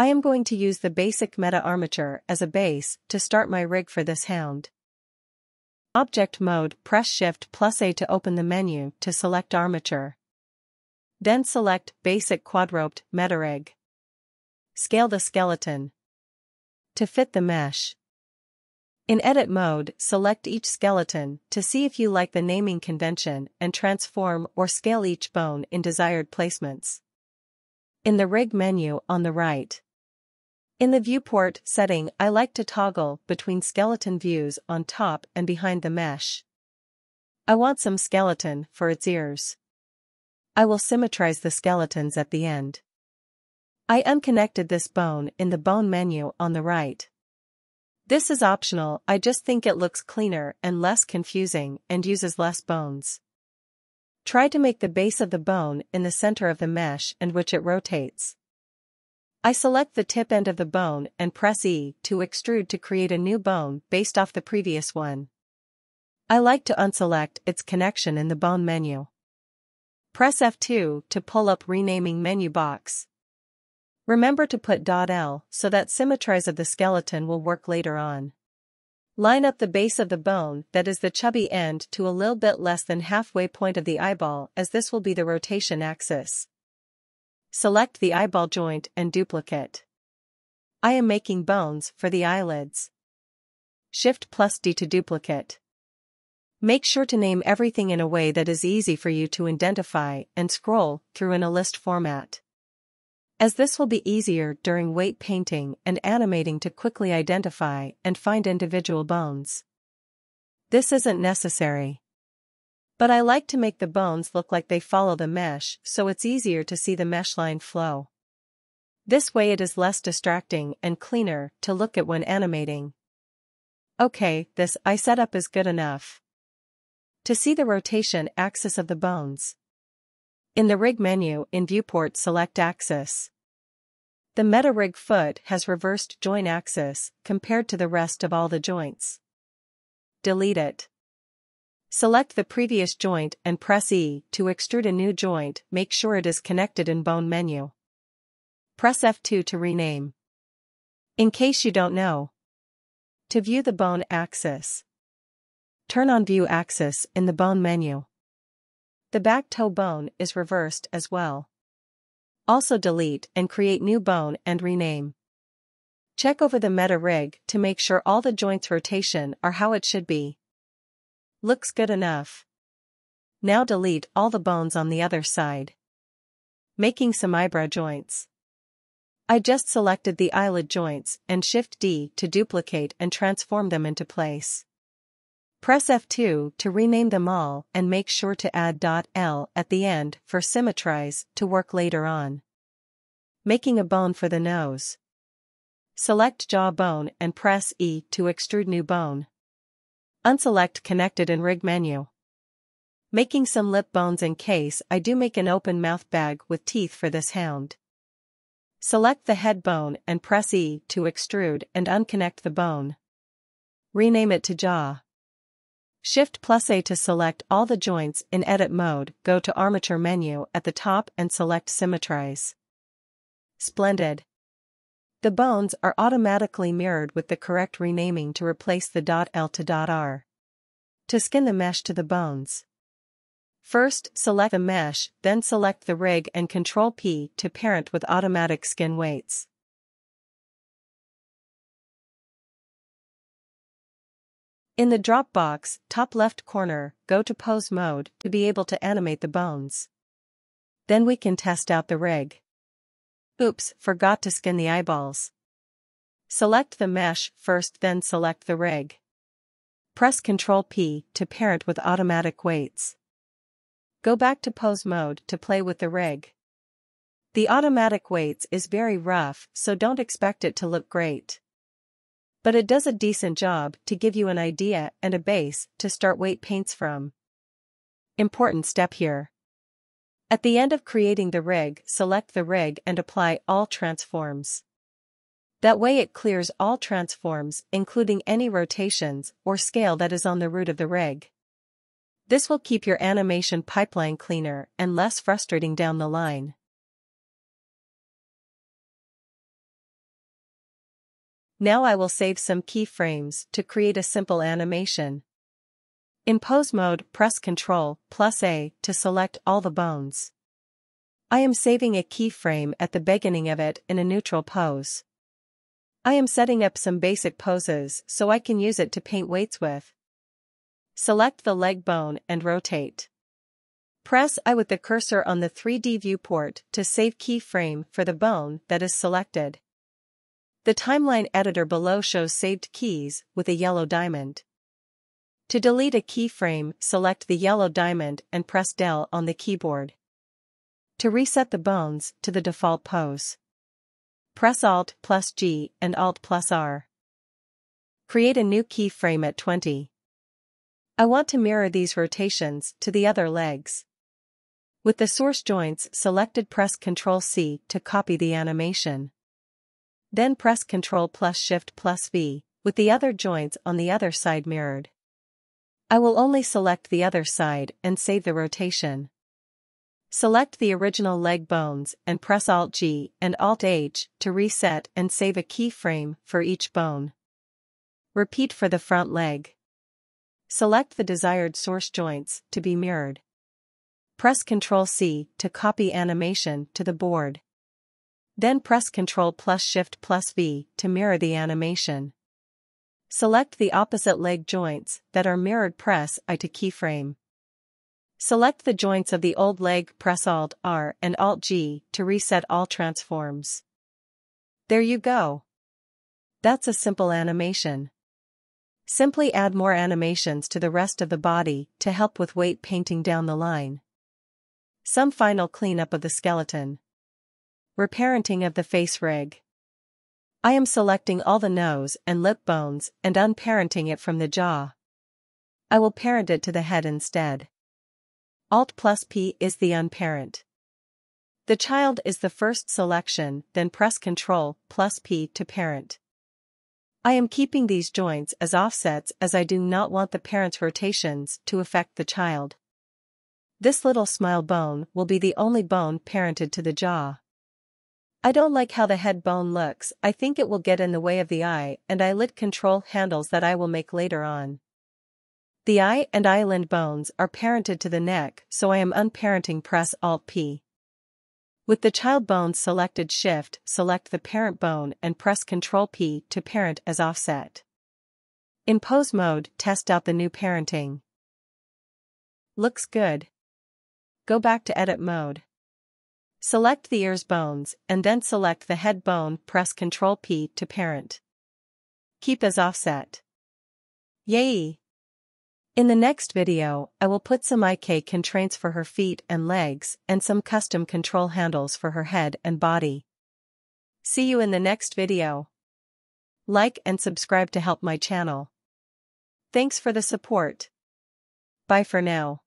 I am going to use the basic meta armature as a base to start my rig for this hound. Object mode press Shift plus A to open the menu to select armature. Then select basic quadruped meta rig. Scale the skeleton. To fit the mesh. In edit mode, select each skeleton to see if you like the naming convention and transform or scale each bone in desired placements. In the rig menu on the right, in the viewport setting I like to toggle between skeleton views on top and behind the mesh. I want some skeleton for its ears. I will symmetrize the skeletons at the end. I unconnected this bone in the bone menu on the right. This is optional, I just think it looks cleaner and less confusing and uses less bones. Try to make the base of the bone in the center of the mesh and which it rotates. I select the tip end of the bone and press E to extrude to create a new bone based off the previous one. I like to unselect its connection in the bone menu. Press F2 to pull up renaming menu box. Remember to put .L so that symmetrize of the skeleton will work later on. Line up the base of the bone that is the chubby end to a little bit less than halfway point of the eyeball as this will be the rotation axis. Select the eyeball joint and duplicate. I am making bones for the eyelids. Shift plus D to duplicate. Make sure to name everything in a way that is easy for you to identify and scroll through in a list format. As this will be easier during weight painting and animating to quickly identify and find individual bones. This isn't necessary. But eye like to make the bones look like they follow the mesh so it's easier to see the mesh line flow. This way it is less distracting and cleaner to look at when animating. Okay, this I setup is good enough. To see the rotation axis of the bones. In the rig menu in viewport select axis. The meta rig foot has reversed joint axis compared to the rest of all the joints. Delete it. Select the previous joint and press E to extrude a new joint, make sure it is connected in bone menu. Press F2 to rename. In case you don't know. To view the bone axis. Turn on view axis in the bone menu. The back toe bone is reversed as well. Also delete and create new bone and rename. Check over the meta rig to make sure all the joints rotation are how it should be. Looks good enough. Now delete all the bones on the other side. Making some eyebrow joints. I just selected the eyelid joints and Shift D to duplicate and transform them into place. Press F2 to rename them all and make sure to add .L at the end for symmetrize to work later on. Making a bone for the nose. Select jaw bone and press E to extrude new bone. Unselect connected in rig menu. Making some lip bones in case I do make an open mouth bag with teeth for this hound. Select the head bone and press E to extrude and unconnect the bone. Rename it to jaw. Shift plus A to select all the joints in edit mode, go to armature menu at the top and select symmetrize. Splendid. The bones are automatically mirrored with the correct renaming to replace the .L to .R. To skin the mesh to the bones. First, select the mesh, then select the rig and Ctrl P to parent with automatic skin weights. In the drop box, top left corner, go to pose mode to be able to animate the bones. Then we can test out the rig. Oops, forgot to skin the eyeballs. Select the mesh first then select the rig. Press Ctrl P to parent with automatic weights. Go back to pose mode to play with the rig. The automatic weights is very rough so don't expect it to look great. But it does a decent job to give you an idea and a base to start weight paints from. Important step here. At the end of creating the rig, select the rig and apply all transforms. That way it clears all transforms, including any rotations or scale that is on the root of the rig. This will keep your animation pipeline cleaner and less frustrating down the line. Now I will save some keyframes to create a simple animation. In pose mode, press Ctrl plus A to select all the bones. I am saving a keyframe at the beginning of it in a neutral pose. I am setting up some basic poses so I can use it to paint weights with. Select the leg bone and rotate. Press I with the cursor on the 3D viewport to save keyframe for the bone that is selected. The timeline editor below shows saved keys with a yellow diamond. To delete a keyframe, select the yellow diamond and press Del on the keyboard. To reset the bones to the default pose. Press Alt plus G and Alt plus R. Create a new keyframe at 20. I want to mirror these rotations to the other legs. With the source joints selected press Ctrl C to copy the animation. Then press Ctrl plus Shift plus V, with the other joints on the other side mirrored. I will only select the other side and save the rotation. Select the original leg bones and press Alt-G and Alt-H to reset and save a keyframe for each bone. Repeat for the front leg. Select the desired source joints to be mirrored. Press Ctrl C to copy animation to the board. Then press Ctrl plus Shift plus V to mirror the animation. Select the opposite leg joints that are mirrored press I to keyframe. Select the joints of the old leg press Alt R and Alt G to reset all transforms. There you go. That's a simple animation. Simply add more animations to the rest of the body to help with weight painting down the line. Some final cleanup of the skeleton. Reparenting of the face rig. I am selecting all the nose and lip bones and unparenting it from the jaw. I will parent it to the head instead. Alt plus P is the unparent. The child is the first selection, then press Ctrl plus P to parent. I am keeping these joints as offsets as I do not want the parent's rotations to affect the child. This little smile bone will be the only bone parented to the jaw. I don't like how the head bone looks, I think it will get in the way of the eye and eyelid control handles that I will make later on. The eye and eyelid bones are parented to the neck so I am unparenting press Alt-P. With the child bone selected shift, select the parent bone and press Ctrl P to parent as offset. In pose mode, test out the new parenting. Looks good. Go back to edit mode. Select the ears bones and then select the head bone press Ctrl P to parent. Keep as offset. Yay! In the next video, I will put some IK constraints for her feet and legs and some custom control handles for her head and body. See you in the next video. Like and subscribe to help my channel. Thanks for the support. Bye for now.